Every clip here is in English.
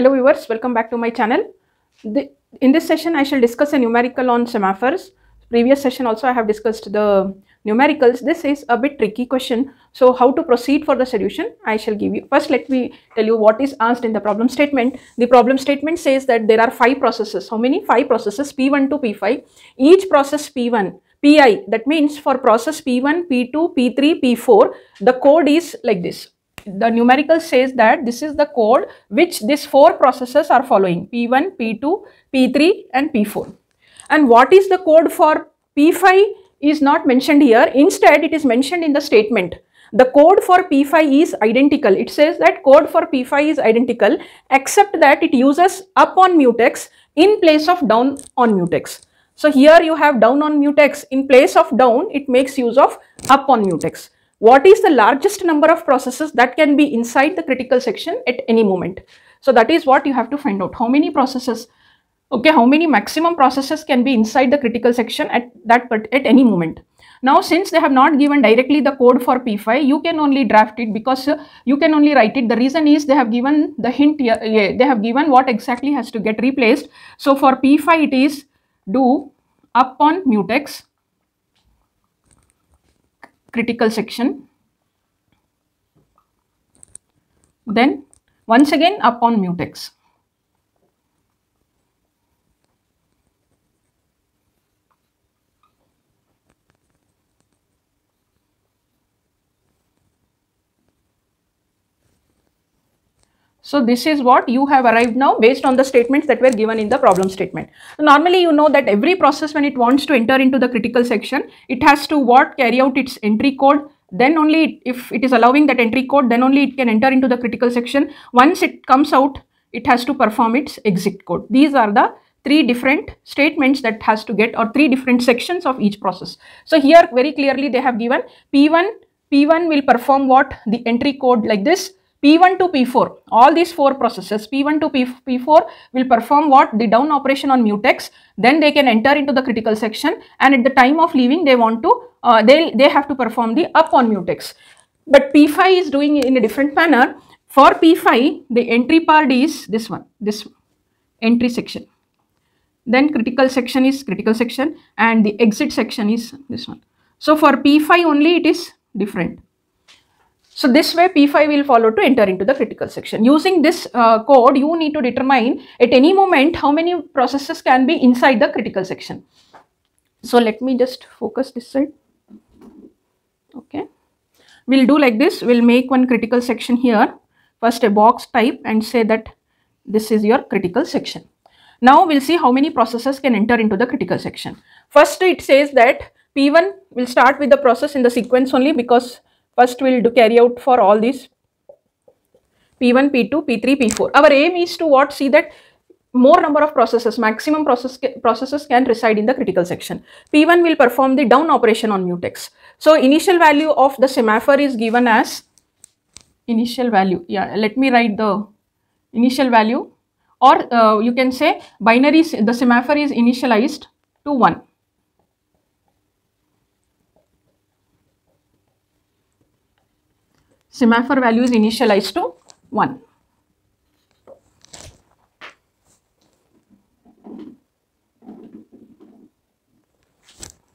Hello viewers, welcome back to my channel. The, in this session, I shall discuss a numerical on semaphores. Previous session also I have discussed the numericals. This is a bit tricky question. So how to proceed for the solution? I shall give you. First, let me tell you what is asked in the problem statement. The problem statement says that there are five processes. How many? Five processes P1 to P5. Each process P1 PI that means for process P1, P2, P3, P4 the code is like this the numerical says that this is the code which these four processes are following P1, P2, P3 and P4. And what is the code for P5 is not mentioned here. Instead, it is mentioned in the statement. The code for P5 is identical. It says that code for P5 is identical except that it uses up on mutex in place of down on mutex. So here you have down on mutex in place of down it makes use of up on mutex what is the largest number of processes that can be inside the critical section at any moment. So that is what you have to find out. How many processes, okay, how many maximum processes can be inside the critical section at that but at any moment. Now since they have not given directly the code for P5, you can only draft it because uh, you can only write it. The reason is they have given the hint yeah, they have given what exactly has to get replaced. So for P5 it is do up on mutex critical section. Then once again upon mutex. So this is what you have arrived now based on the statements that were given in the problem statement. Normally you know that every process when it wants to enter into the critical section, it has to what carry out its entry code then only if it is allowing that entry code then only it can enter into the critical section. Once it comes out it has to perform its exit code. These are the three different statements that has to get or three different sections of each process. So here very clearly they have given P1, P1 will perform what the entry code like this P1 to P4, all these four processes, P1 to P, P4 will perform what? The down operation on mutex, then they can enter into the critical section and at the time of leaving they want to, uh, they, they have to perform the up on mutex. But P5 is doing in a different manner. For P5, the entry part is this one, this entry section. Then critical section is critical section and the exit section is this one. So for P5 only it is different. So this way P5 will follow to enter into the critical section. Using this uh, code, you need to determine at any moment how many processes can be inside the critical section. So let me just focus this side. Okay. We'll do like this. We'll make one critical section here. First a box type and say that this is your critical section. Now we'll see how many processes can enter into the critical section. First it says that P1 will start with the process in the sequence only because First we will do carry out for all these P1, P2, P3, P4. Our aim is to what? See that more number of processes, maximum process processes can reside in the critical section. P1 will perform the down operation on mutex. So initial value of the semaphore is given as initial value. Yeah, let me write the initial value or uh, you can say binary, the semaphore is initialized to 1. Semaphore value is initialized to 1.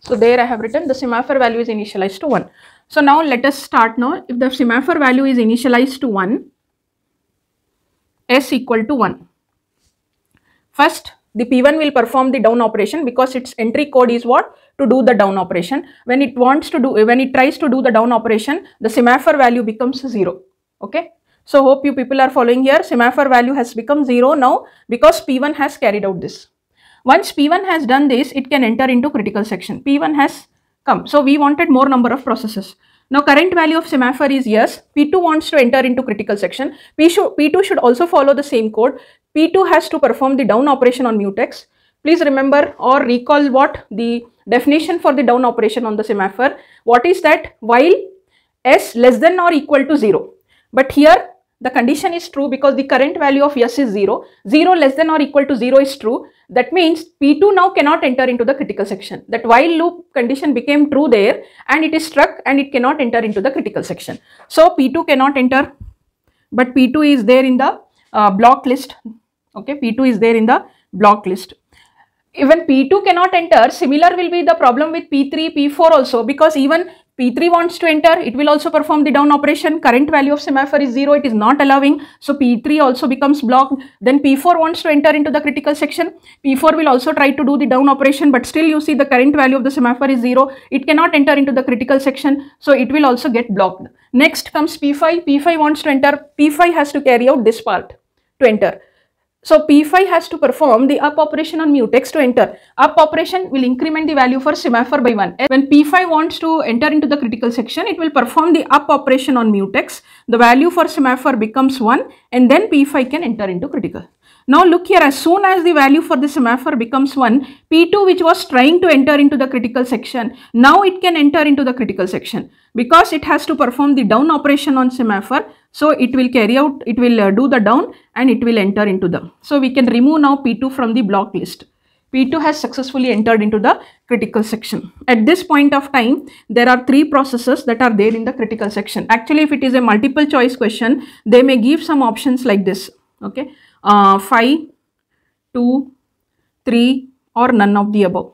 So there I have written the semaphore value is initialized to 1. So now let us start now. If the semaphore value is initialized to 1, s equal to 1. First, the P1 will perform the down operation because its entry code is what? To do the down operation. When it wants to do, when it tries to do the down operation, the semaphore value becomes 0. Okay. So, hope you people are following here. Semaphore value has become 0 now because P1 has carried out this. Once P1 has done this, it can enter into critical section. P1 has come. So, we wanted more number of processes. Now current value of semaphore is yes. P2 wants to enter into critical section. P should, P2 should also follow the same code. P2 has to perform the down operation on mutex. Please remember or recall what the definition for the down operation on the semaphore. What is that? While S less than or equal to 0. But here the condition is true because the current value of S is 0. 0 less than or equal to 0 is true. That means P2 now cannot enter into the critical section. That while loop condition became true there and it is struck and it cannot enter into the critical section. So P2 cannot enter but P2 is there in the uh, block list. Okay, P2 is there in the block list. Even P2 cannot enter, similar will be the problem with P3, P4 also because even P3 wants to enter, it will also perform the down operation. Current value of semaphore is 0, it is not allowing. So P3 also becomes blocked. Then P4 wants to enter into the critical section. P4 will also try to do the down operation, but still you see the current value of the semaphore is 0. It cannot enter into the critical section. So it will also get blocked. Next comes P5. P5 wants to enter. P5 has to carry out this part to enter. So P5 has to perform the up operation on mutex to enter. Up operation will increment the value for semaphore by 1. When P5 wants to enter into the critical section, it will perform the up operation on mutex. The value for semaphore becomes 1 and then P5 can enter into critical. Now look here, as soon as the value for the semaphore becomes 1, P2 which was trying to enter into the critical section, now it can enter into the critical section because it has to perform the down operation on semaphore. So it will carry out, it will uh, do the down and it will enter into the. So we can remove now P2 from the block list. P2 has successfully entered into the critical section. At this point of time, there are three processes that are there in the critical section. Actually, if it is a multiple choice question, they may give some options like this. Okay uh, 5, 2, 3 or none of the above.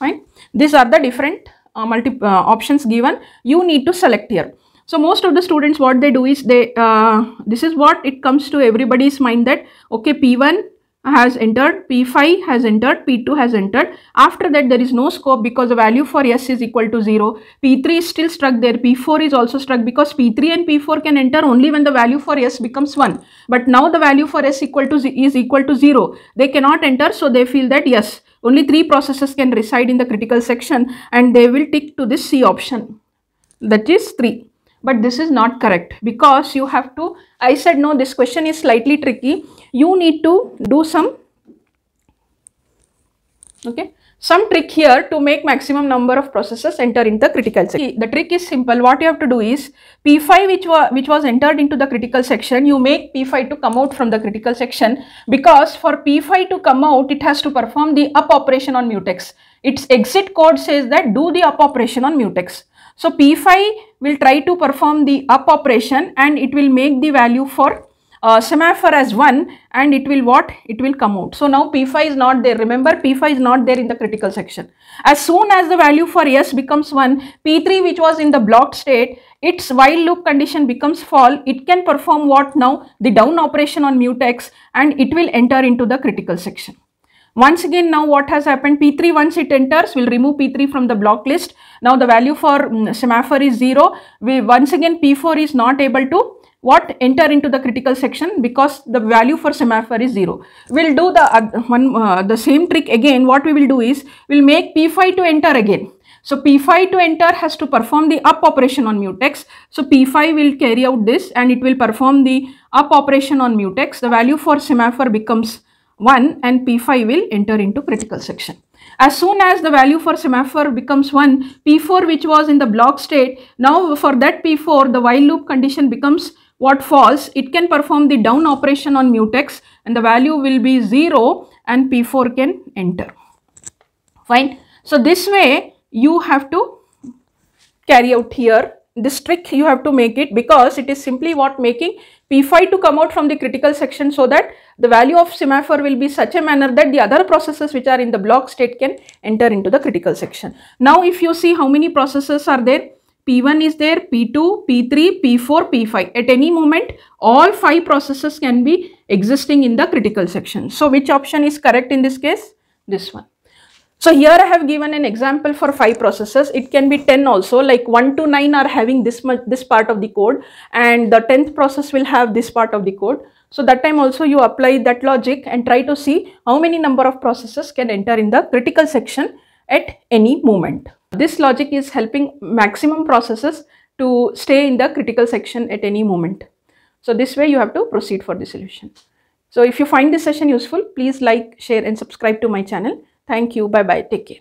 Fine. These are the different uh, multi uh, options given. You need to select here. So most of the students what they do is they uh, this is what it comes to everybody's mind that okay P1 has entered, P5 has entered, P2 has entered. After that, there is no scope because the value for S is equal to 0. P3 is still stuck there. P4 is also stuck because P3 and P4 can enter only when the value for S becomes 1. But now the value for S equal to is equal to 0. They cannot enter, so they feel that yes, only three processes can reside in the critical section and they will tick to this C option. That is 3 but this is not correct because you have to i said no this question is slightly tricky you need to do some okay some trick here to make maximum number of processes enter in the critical section. The trick is simple. What you have to do is P5 which, was which was entered into the critical section, you make P5 to come out from the critical section because for P5 to come out, it has to perform the up operation on mutex. Its exit code says that do the up operation on mutex. So P5 will try to perform the up operation and it will make the value for uh, semaphore as 1 and it will what? It will come out. So now P5 is not there. Remember P5 is not there in the critical section. As soon as the value for S becomes 1, P3 which was in the blocked state, its while loop condition becomes fall. It can perform what now? The down operation on mutex and it will enter into the critical section. Once again now what has happened P3 once it enters will remove P3 from the block list. Now the value for um, semaphore is 0. We once again P4 is not able to what enter into the critical section because the value for semaphore is 0. We'll do the uh, one uh, the same trick again what we will do is we'll make P5 to enter again. So P5 to enter has to perform the up operation on mutex. So P5 will carry out this and it will perform the up operation on mutex. The value for semaphore becomes 1 and P5 will enter into critical section. As soon as the value for semaphore becomes 1, P4 which was in the block state, now for that P4 the while loop condition becomes what false, it can perform the down operation on mutex and the value will be 0 and P4 can enter. Fine. So this way you have to carry out here this trick you have to make it because it is simply what making P5 to come out from the critical section so that the value of semaphore will be such a manner that the other processes which are in the block state can enter into the critical section. Now if you see how many processes are there, P1 is there, P2, P3, P4, P5. At any moment, all five processes can be existing in the critical section. So which option is correct in this case? This one. So here I have given an example for 5 processes. It can be 10 also like 1 to 9 are having this much this part of the code and the 10th process will have this part of the code. So that time also you apply that logic and try to see how many number of processes can enter in the critical section at any moment. This logic is helping maximum processes to stay in the critical section at any moment. So this way you have to proceed for the solution. So if you find this session useful, please like, share and subscribe to my channel. Thank you. Bye bye. Take care.